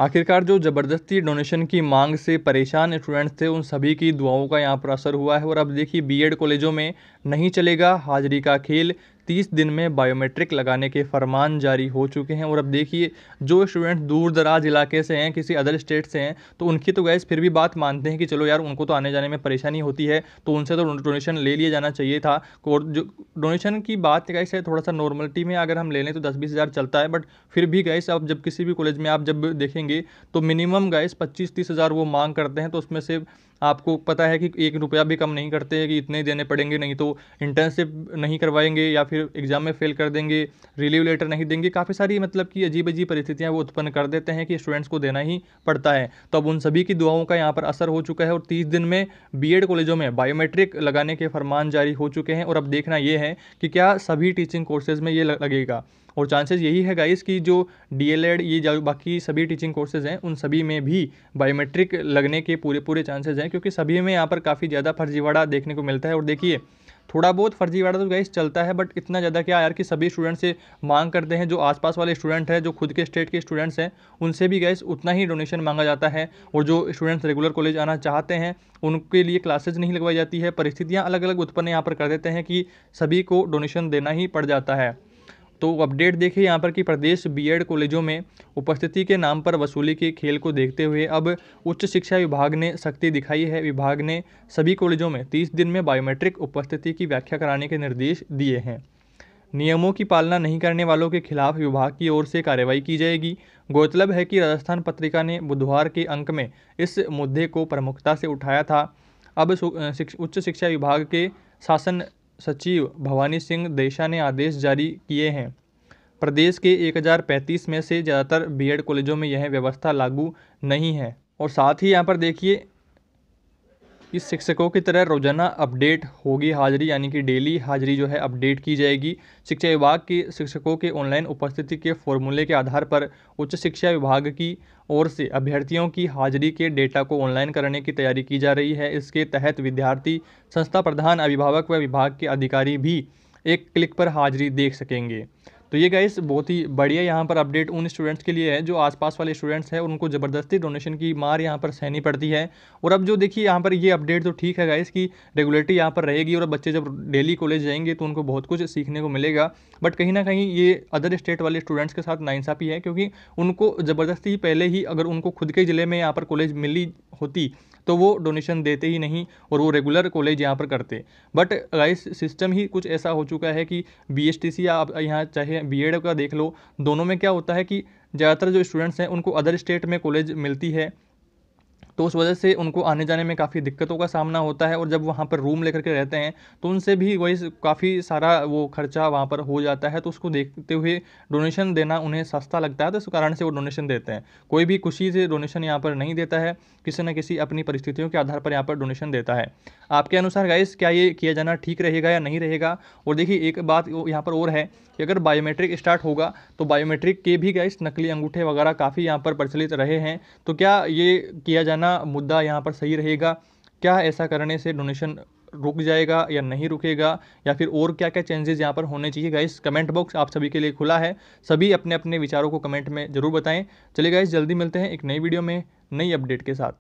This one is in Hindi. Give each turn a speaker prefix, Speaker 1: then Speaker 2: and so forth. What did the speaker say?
Speaker 1: आखिरकार जो ज़बरदस्ती डोनेशन की मांग से परेशान स्टूडेंट्स थे, उन सभी की दुआओं का यहाँ पर असर हुआ है और अब देखिए बीएड कॉलेजों में नहीं चलेगा हाजिरी का खेल। तीस दिन में बायोमेट्रिक लगाने के फरमान जारी हो चुके हैं। और अब देखिए, जो स्टूडेंट दूर दराज इलाके से हैं, किसी अदर स्टेट से हैं तो उनकी तो गैस फिर भी बात मानते हैं कि चलो यार, उनको तो आने जाने में परेशानी होती है तो उनसे तो डोनेशन ले लिया जाना चाहिए था। और जो डोनेशन की बात गैस है, थोड़ा सा नॉर्मलिटी में अगर हम ले लें तो दस बीस हज़ार चलता है बट फिर भी गैस अब जब किसी भी कॉलेज में आप जब देखेंगे तो मिनिमम गैस पच्चीस तीस हज़ार वो मांग करते हैं तो उसमें से आपको पता है कि एक रुपया भी कम नहीं करते हैं, कि इतने देने पड़ेंगे, नहीं तो इंटर्नशिप नहीं करवाएँगे या फिर एग्ज़ाम में फेल कर देंगे रिलीव लेटर नहीं देंगे। काफ़ी सारी मतलब कि अजीब अजीब परिस्थितियाँ वो उत्पन्न कर देते हैं कि स्टूडेंट्स को देना ही पड़ता है। तो अब उन सभी की दुआओं का यहाँ पर असर हो चुका है और तीस दिन में बी कॉलेजों में बायोमेट्रिक लगाने के फरमान जारी हो चुके हैं। और अब देखना ये है कि क्या सभी टीचिंग कोर्सेज़ में ये लगेगा? और चांसेस यही है गाइस कि जो डीएलएड ये जो, बाकी सभी टीचिंग कोर्सेज हैं, उन सभी में भी बायोमेट्रिक लगने के पूरे पूरे चांसेज हैं, क्योंकि सभी में यहाँ पर काफ़ी ज़्यादा फर्जीवाड़ा देखने को मिलता है। और देखिए, थोड़ा बहुत फर्जीवाड़ा तो गाइस चलता है बट इतना ज़्यादा क्या यार कि सभी स्टूडेंट से मांग करते हैं, जो आसपास वाले स्टूडेंट हैं, जो खुद के स्टेट के स्टूडेंट्स हैं, उनसे भी गैस उतना ही डोनेशन मांगा जाता है। और जो स्टूडेंट्स रेगुलर कॉलेज आना चाहते हैं, उनके लिए क्लासेज नहीं लगवाई जाती है, परिस्थितियाँ अलग अलग उत्पन्न यहाँ पर कर देते हैं कि सभी को डोनेशन देना ही पड़ जाता है। तो अपडेट देखिए यहाँ पर कि प्रदेश बीएड कॉलेजों में उपस्थिति के नाम पर वसूली के खेल को देखते हुए अब उच्च शिक्षा विभाग ने सख्ती दिखाई है। विभाग ने सभी कॉलेजों में 30 दिन में बायोमेट्रिक उपस्थिति की व्याख्या कराने के निर्देश दिए हैं। नियमों की पालना नहीं करने वालों के खिलाफ विभाग की ओर से कार्रवाई की जाएगी। गौरतलब है कि राजस्थान पत्रिका ने बुधवार के अंक में इस मुद्दे को प्रमुखता से उठाया था। अब उच्च शिक्षा विभाग के शासन सचिव भवानी सिंह देशा ने आदेश जारी किए हैं। प्रदेश के 1035 में से ज़्यादातर बीएड कॉलेजों में यह व्यवस्था लागू नहीं है। और साथ ही यहाँ पर देखिए इस शिक्षकों की तरह रोज़ाना अपडेट होगी हाजिरी, यानी कि डेली हाजिरी जो है अपडेट की जाएगी। शिक्षा विभाग के शिक्षकों के ऑनलाइन उपस्थिति के फॉर्मूले के आधार पर उच्च शिक्षा विभाग की ओर से अभ्यर्थियों की हाजिरी के डेटा को ऑनलाइन करने की तैयारी की जा रही है। इसके तहत विद्यार्थी, संस्था प्रधान, अभिभावक व विभाग के अधिकारी भी एक क्लिक पर हाजिरी देख सकेंगे। तो ये गाइस बहुत ही बढ़िया यहाँ पर अपडेट उन स्टूडेंट्स के लिए है, जो आसपास वाले स्टूडेंट्स हैं, उनको ज़बरदस्ती डोनेशन की मार यहाँ पर सहनी पड़ती है। और अब जो देखिए यहाँ पर ये अपडेट तो ठीक है गाइस की रेगुलेटरी यहाँ पर रहेगी और बच्चे जब डेली कॉलेज जाएँगे तो उनको बहुत कुछ सीखने को मिलेगा। बट कहीं ना कहीं ये अदर स्टेट वाले स्टूडेंट्स के साथ नाइंसाफ़ी है, क्योंकि उनको ज़बरदस्ती पहले ही अगर उनको खुद के ज़िले में यहाँ पर कॉलेज मिली होती तो वो डोनेशन देते ही नहीं और वो रेगुलर कॉलेज यहाँ पर करते। बट गाइस सिस्टम ही कुछ ऐसा हो चुका है कि बी एस टी सी या आप यहाँ चाहे बी एड का देख लो, दोनों में क्या होता है कि ज़्यादातर जो स्टूडेंट्स हैं, उनको अदर स्टेट में कॉलेज मिलती है। तो उस वजह से उनको आने जाने में काफ़ी दिक्कतों का सामना होता है और जब वहाँ पर रूम लेकर के रहते हैं तो उनसे भी वही काफ़ी सारा वो खर्चा वहाँ पर हो जाता है तो उसको देखते हुए डोनेशन देना उन्हें सस्ता लगता है तो इस कारण से वो डोनेशन देते हैं। कोई भी खुशी से डोनेशन यहाँ पर नहीं देता है, किसी न किसी अपनी परिस्थितियों के आधार पर यहाँ पर डोनेशन देता है। आपके अनुसार गाइस, क्या ये किया जाना ठीक रहेगा या नहीं रहेगा? और देखिए, एक बात यहाँ पर और है कि अगर बायोमेट्रिक स्टार्ट होगा तो बायोमेट्रिक के भी गाइस नकली अंगूठे वगैरह काफ़ी यहाँ पर प्रचलित रहे हैं तो क्या ये किया जाना मुद्दा यहाँ पर सही रहेगा? क्या ऐसा करने से डोनेशन रुक जाएगा या नहीं रुकेगा? या फिर और क्या क्या चेंजेस यहाँ पर होने चाहिए? गाइस कमेंट बॉक्स आप सभी के लिए खुला है। सभी अपने अपने विचारों को कमेंट में ज़रूर बताएँ। चलिए गाइस जल्दी मिलते हैं एक नई वीडियो में नई अपडेट के साथ।